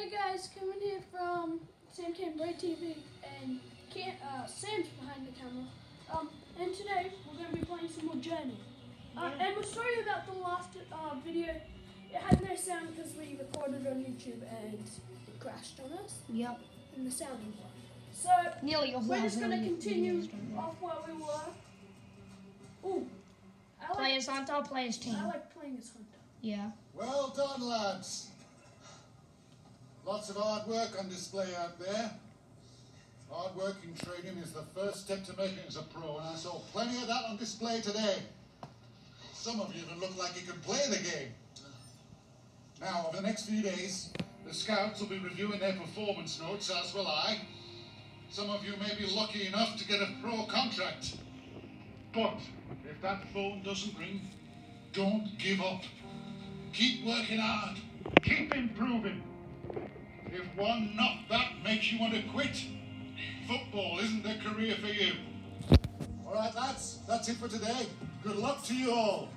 Hey guys, coming here from SamCamBro TV and Can uh, Sam's behind the camera. Um, and today we're going to be playing some more Journey. Uh, and we're sorry about the last uh, video. It had no sound because we recorded on YouTube and it crashed on us Yep. and the sound was off. So Nearly a we're just going to continue off where we were. Ooh, I like, Players hunter, players team. I like playing as Hunter. Yeah. Well done, lads. Lots of hard work on display out there. Hard work in training is the first step to making as a pro, and I saw plenty of that on display today. Some of you even look like you can play the game. Now, over the next few days, the scouts will be reviewing their performance notes, as will I. Some of you may be lucky enough to get a pro contract. But if that phone doesn't ring, don't give up. Keep working hard. Keep improving. If one knock that makes you want to quit, football isn't the career for you. All right, lads, that's it for today. Good luck to you all.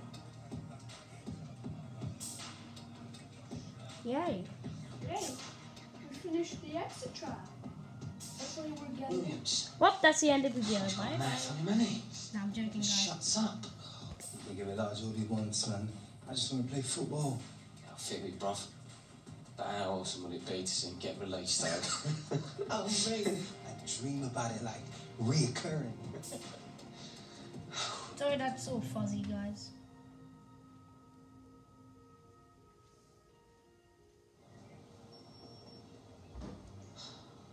Yay. Hey, we finished the exit trial. Hopefully we're getting it. Brilliant. Well, that's the end of the video, mate. man, funny money. No, I'm joking, guys. Shuts up. You give it large all he wants, man. I just want to play football. I feel it, bruv. But how awesome would it be to see him get released, though? Oh, man. I dream about it like reoccurring. Sorry, that's all fuzzy, guys.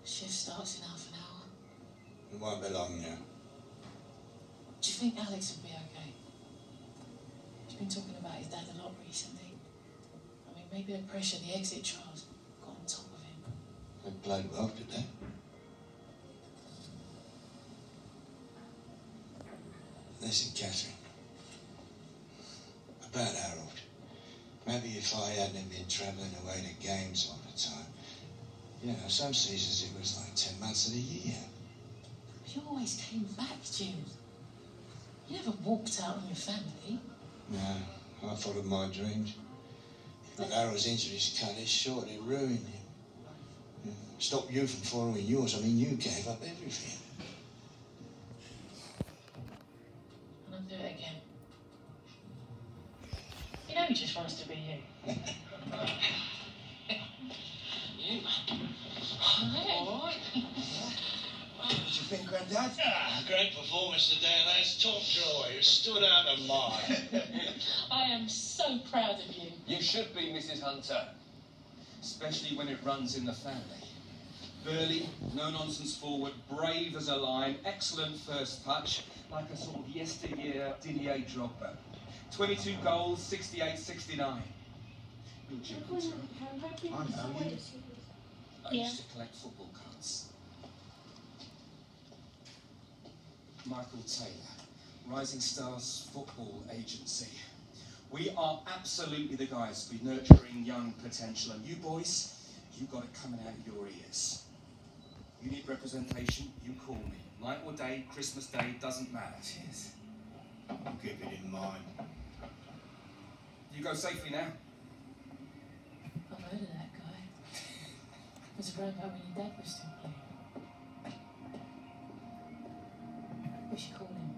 Shift starts in half an hour. It won't be long now. Do you think Alex will be okay? He's been talking about his dad a lot recently. Maybe the pressure the exit trials got on top of him. They played well today. Listen, Catherine. About Harold. Maybe if I hadn't been travelling away to games all the time. You know, some seasons it was like 10 months of the year. But You always came back, Jim. You never walked out on your family. No, I followed my dreams. But Harold's injuries cut it short. It ruined him. Yeah. Stopped you from following yours. I mean, you gave up everything. And I'll do it again. You know he just wants to be you. you. Alright. What do you think, Granddad? Ah, great performance today, lads. Top drawer. You stood out a mile. I am so proud of you. You should be, Mrs. Hunter. Especially when it runs in the family. Burly, no nonsense forward, brave as a lion, excellent first touch, like a sort of yesteryear Didier Drogba. 22 goals, 68 69. Good Jim Hunter. I'm hoping I know you. I used to collect football cards. Michael Taylor, Rising Stars Football Agency. We are absolutely the guys to be nurturing young potential, and you boys, you've got it coming out of your ears. You need representation, you call me. Night or day, Christmas Day, doesn't matter. Cheers. I'll keep it in mind. You go safely now. I've heard of that guy. Was around about when your dad was still playing. We should call him.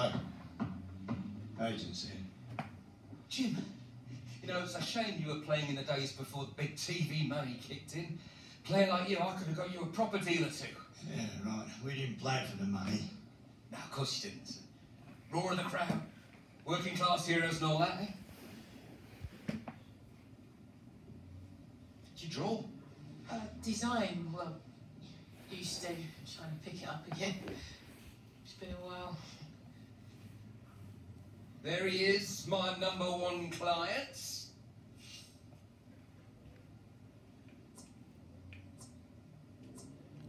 Oh. Agency. Jim, you know, it's a shame you were playing in the days before the big TV money kicked in. Playing like you, I could have got you a proper deal or two. Yeah, right. We didn't play for the money. No, of course you didn't. Roar of the crowd, working class heroes and all that, eh? Did you draw? Uh, design, well, used to. Trying to pick it up again. It's been a while. There he is, my number one client.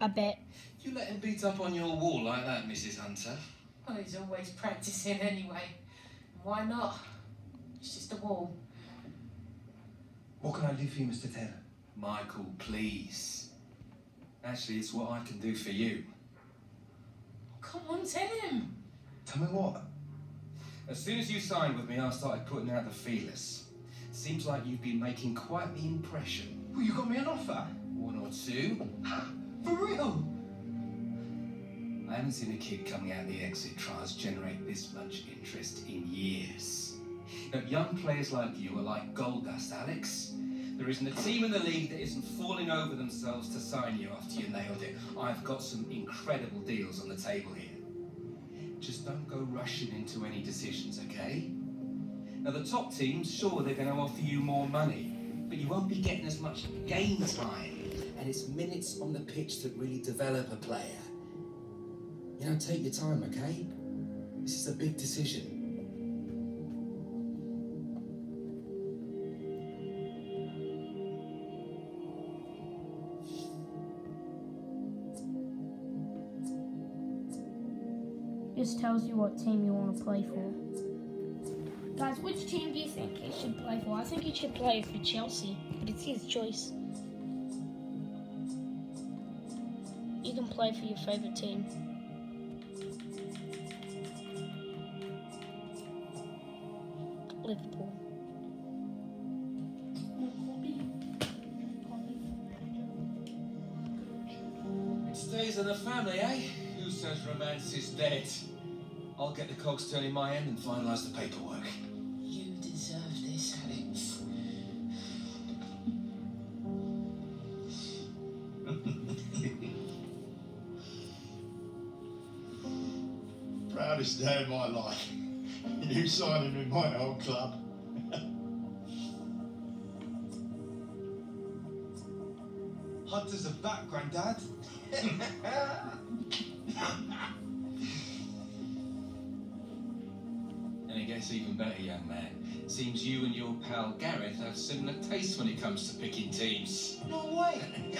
I bet. You let him beat up on your wall like that, Mrs. Hunter. Well, he's always practicing anyway. Why not? It's just a wall. What can I do for you, Mr. Taylor? Michael, please. Actually, it's what I can do for you. Come on, tell him. Tell me what? As soon as you signed with me, I started putting out the feelers. Seems like you've been making quite the impression. Well, you got me an offer. One or two. For real? I haven't seen a kid coming out of the exit trials generate this much interest in years. Now, young players like you are like gold dust, Alex. There isn't a team in the league that isn't falling over themselves to sign you after you nailed it. I've got some incredible deals on the table here. Don't go rushing into any decisions, okay? Now, the top teams, sure, they're going to offer you more money, but you won't be getting as much game time. And it's minutes on the pitch that really develop a player. You know, take your time, okay? This is a big decision. Just tells you what team you want to play for. Guys, which team do you think he should play for? I think he should play for Chelsea, but it's his choice. You can play for your favourite team. Liverpool. It stays in the family, eh? Who says romance is dead? I'll get the cogs turning my end and finalise the paperwork. You deserve this, Alex. Proudest day of my life. You signing with my old club. Hunter's a back, Grandad. And it gets even better, young man. Seems you and your pal Gareth have similar tastes when it comes to picking teams. No way.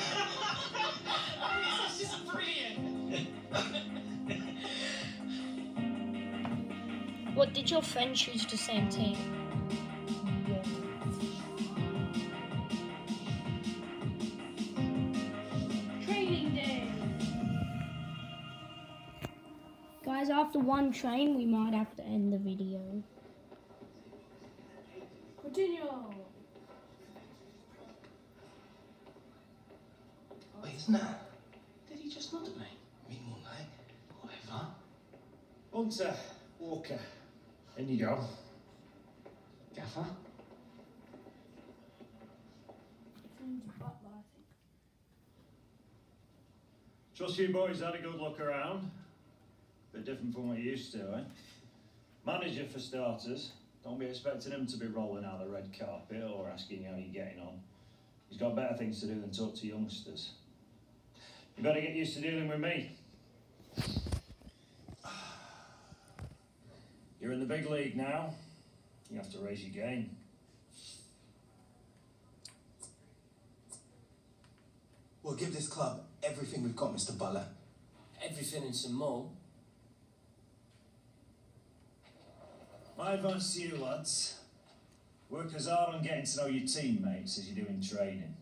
This is brilliant. What did your friend choose the same team? Guys, after one train, we might have to end the video. Continue. Wait, isn't that? Did he just nod at me? Me more like. Whatever. Hunter, Walker, in you go. Gaffer? Butler, I think. Trust you boys had a good look around. Bit different from what you used to, eh? Manager for starters. Don't be expecting him to be rolling out the red carpet or asking how you're getting on. He's got better things to do than talk to youngsters. You better get used to dealing with me. You're in the big league now. You have to raise your game. We'll give this club everything we've got, Mr. Butler. Everything and some more. My advice to you lads, work as hard on getting to know your teammates as you do in training.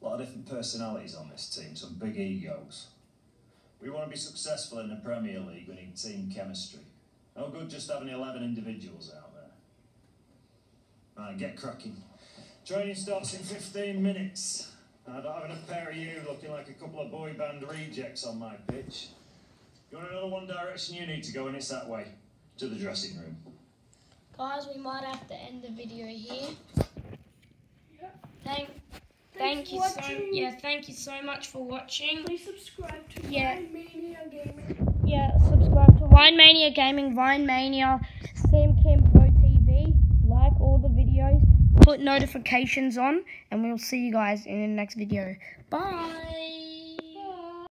A lot of different personalities on this team, some big egos. We want to be successful in the Premier League, we need team chemistry. No good just having 11 individuals out there. Right, get cracking. Training starts in 15 minutes. I don't have enough pair of you looking like a couple of boy band rejects on my pitch. You want know one direction you need to go, and it's that way to the dressing room. Guys, we might have to end the video here. Yeah. Thank, Thanks thank you so yeah, thank you so much for watching. Please subscribe to Yeah. Vine Mania Gaming. Yeah, subscribe to Vine Mania Gaming, Vine Mania, SamCamBro TV. Like all the videos, put notifications on, and we'll see you guys in the next video. Bye.